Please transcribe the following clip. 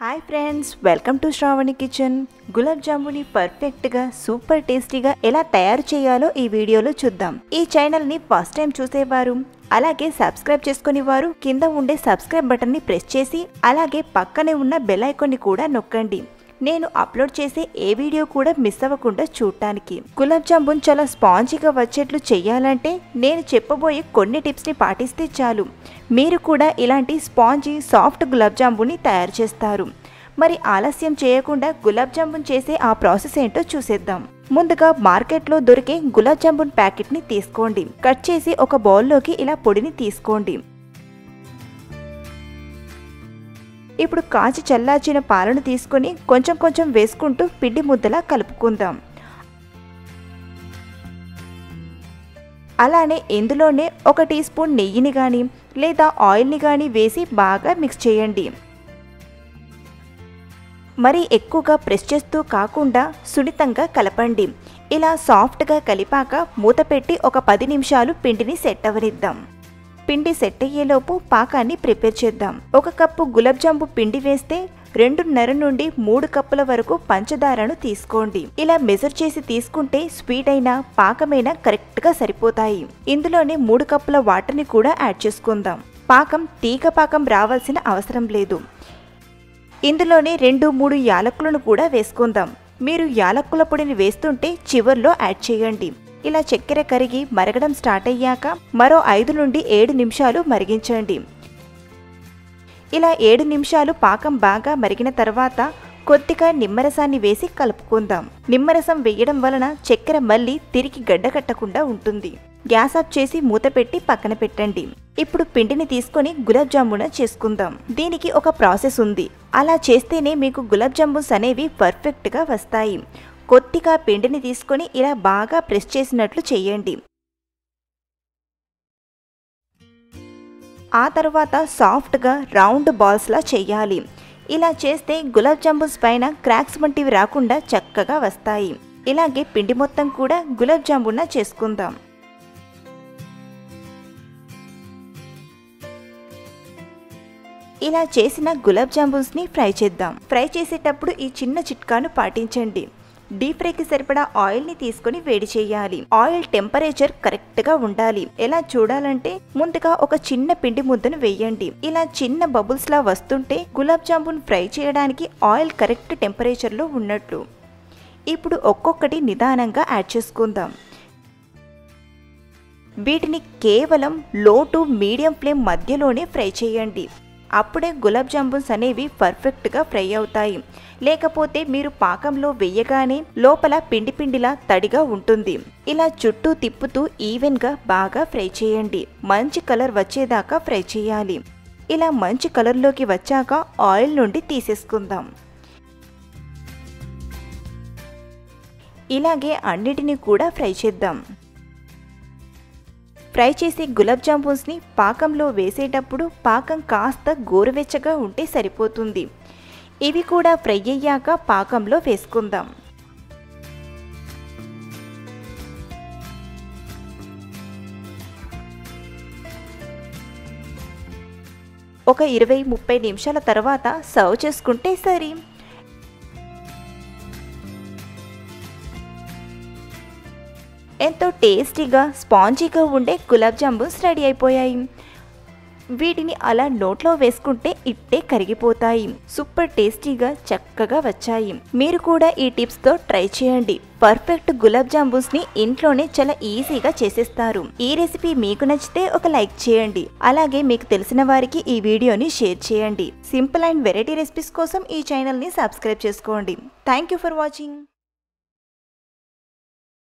Hi friends welcome to Sravani kitchen gulab జాముని పర్ఫెక్ట్గా super టేస్టీగా ఎలా తయారు చేయాలో ఈ వీడియోలో చూద్దాం. ఈ ఛానల్ని ఫస్ట్ టైం చూసేవారు అలాగే సబ్స్క్రైబ్ చేసుకుని వారు కింద ఉండే సబ్స్క్రైబ్ బటన్ని ప్రెస్ చేసి అలాగే పక్కనే ఉన్న బెల్ ఐకాన్ని కూడా నొక్కండి. నేను అప్లోడ్ చేసే ఏ వీడియో కూడా మిస్ అవ్వకుండా చూడటానికి గులాబ్ జామున్ చాలా స్పాంజీగా వచ్చేట్లు చేయాలంటే నేను చెప్పబోయే కొన్ని టిప్స్ని పాటిస్తే చాలు. మీరు కూడా ఇలాంటి స్పాంజీ సాఫ్ట్ గులాబ్ జామున్ని తయారు చేస్తారు. మరి ఆలస్యం చేయకుండా గులాబ్ జామున్ చేసే ఆ ప్రాసెస్ ఏంటో చూసేద్దాం. ముందుగా మార్కెట్లో దొరికే గులాబ్ జామున్ ప్యాకెట్ని తీసుకోండి. కట్ చేసి ఒక బౌల్లోకి ఇలా పొడిని తీసుకోండి. ఇప్పుడు కాచి చల్లార్చిన పాలను తీసుకొని కొంచెం కొంచెం వేసుకుంటూ పిండి ముద్దలా కలుపుకుందాం. అలానే ఇందులోనే ఒక టీ స్పూన్ నెయ్యిని కానీ లేదా ఆయిల్ని కానీ వేసి బాగా మిక్స్ చేయండి. మరి ఎక్కువగా ప్రెస్ చేస్తూ కాకుండా సున్నితంగా కలపండి. ఇలా సాఫ్ట్గా కలిపాక మూత పెట్టి ఒక పది నిమిషాలు పిండిని సెట్ అవనిద్దాం పిండి సెట్ అయ్యేలోపు పాకాన్ని ప్రిపేర్ చేద్దాం. ఒక కప్పు గులాబ్ జాంబు పిండి వేస్తే రెండున్నర నుండి మూడు కప్పుల వరకు పంచదారను తీసుకోండి. ఇలా మెజర్ చేసి తీసుకుంటే స్వీట్ అయినా పాకమైనా కరెక్ట్గా సరిపోతాయి. ఇందులోనే మూడు కప్పుల వాటర్ని కూడా యాడ్ చేసుకుందాం. పాకం తీగ పాకం రావాల్సిన అవసరం లేదు. ఇందులోనే రెండు మూడు యాలకులను కూడా వేసుకుందాం. మీరు యాలక్కుల పొడిని వేస్తుంటే చివర్లో యాడ్ చేయండి. ఇలా చక్కెర కరిగి మరగడం స్టార్ట్ అయ్యాక మరో ఐదు నుండి ఏడు నిమిషాలు మరిగించండి. ఇలా ఏడు నిమిషాలు పాకం బాగా మరిగిన తర్వాత కొద్దిగా నిమ్మరసాన్ని వేసి కలుపుకుందాం. నిమ్మరసం వేయడం వలన చక్కెర మళ్ళీ తిరిగి గడ్డకట్టకుండా ఉంటుంది. గ్యాస్ ఆఫ్ చేసి మూత పెట్టి పక్కన పెట్టండి. ఇప్పుడు పిండిని తీసుకొని గులాబ్ జామున చేసుకుందాం. దీనికి ఒక ప్రాసెస్ ఉంది. అలా చేస్తేనే మీకు గులాబ్ జామున్స్ అనేవి పర్ఫెక్ట్గా వస్తాయి. కొద్దిగా పిండిని తీసుకొని ఇలా బాగా ప్రెస్ చేసినట్లు చేయండి. ఆ తర్వాత సాఫ్ట్గా రౌండ్ బాల్స్లా చేయాలి. ఇలా చేస్తే గులాబ్ జామున్స్ పైన క్రాక్స్ వంటివి రాకుండా చక్కగా వస్తాయి. ఇలాగే పిండి మొత్తం కూడా గులాబ్ జామున చేసుకుందాం. ఇలా చేసిన గులాబ్ జామున్స్ని ఫ్రై చేద్దాం. ఫ్రై చేసేటప్పుడు ఈ చిన్న చిట్కాను పాటించండి. డీప్ ఫ్రైకి సరిపడా ఆయిల్ని తీసుకుని వేడి చేయాలి. ఆయిల్ టెంపరేచర్ కరెక్ట్గా ఉండాలి. ఎలా చూడాలంటే ముందుగా ఒక చిన్న పిండి ముద్దను వేయండి. ఇలా చిన్న బబుల్స్ లా వస్తుంటే గులాబ్ జామున్ ఫ్రై చేయడానికి ఆయిల్ కరెక్ట్ టెంపరేచర్లో ఉన్నట్లు ఇప్పుడు ఒక్కొక్కటి నిదానంగా యాడ్ చేసుకుందాం. వీటిని కేవలం లో టు మీడియం ఫ్లేమ్ మధ్యలోనే ఫ్రై చేయండి. అప్పుడే గులాబ్ జామున్స్ అనేవి పర్ఫెక్ట్గా ఫ్రై అవుతాయి. లేకపోతే మీరు పాకంలో వెయ్యగానే లోపల పిండి పిండిలా తడిగా ఉంటుంది. ఇలా చుట్టూ తిప్పుతూ ఈవెన్గా బాగా ఫ్రై చేయండి. మంచి కలర్ వచ్చేదాకా ఫ్రై చేయాలి. ఇలా మంచి కలర్లోకి వచ్చాక ఆయిల్ నుండి తీసేసుకుందాం. ఇలాగే అన్నిటినీ కూడా ఫ్రై చేద్దాం. ఫ్రై చేసి గులాబ్ జామున్స్ని పాకంలో వేసేటప్పుడు పాకం కాస్త గోరువెచ్చగా ఉంటే సరిపోతుంది. ఇవి కూడా ఫ్రై అయ్యాక పాకంలో వేసుకుందాం. ఒక ఇరవై ముప్పై నిమిషాల తర్వాత సర్వ్ చేసుకుంటే సరి. ఎంతో టేస్టీగా స్పాంజీగా ఉండే గులాబ్ జామున్స్ రెడీ అయిపోయాయి. వీటిని అలా నోట్లో వేసుకుంటే ఇట్టే కరిగిపోతాయి. సూపర్ టేస్టీగా చక్కగా వచ్చాయి. మీరు కూడా ఈ టిప్స్తో ట్రై చేయండి. పర్ఫెక్ట్ గులాబ్ జామున్స్ని ఇంట్లోనే చాలా ఈజీగా చేసేస్తారు. ఈ రెసిపీ మీకు నచ్చితే ఒక లైక్ చేయండి. అలాగే మీకు తెలిసిన వారికి ఈ వీడియోని షేర్ చేయండి. సింపుల్ అండ్ వెరైటీ రెసిపీస్ కోసం ఈ ఛానల్ని సబ్స్క్రైబ్ చేసుకోండి. Thank you for watching.